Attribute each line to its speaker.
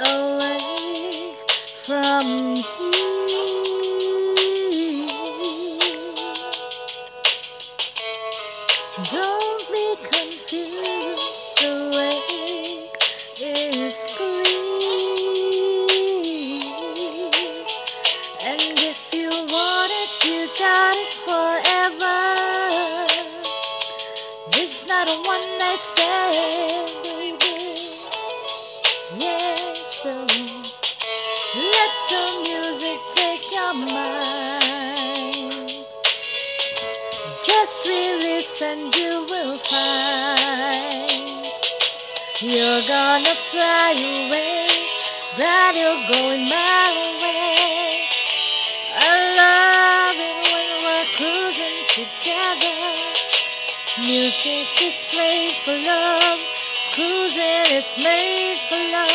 Speaker 1: away from you. Don't be confused, the way is clean. And if you want it, you got it forever. This is not a one night stand, baby. Yeah. Just release and you will find you're gonna fly away, that you're going my way. I love it when we're cruising together. Music is played for love, cruising is made for love.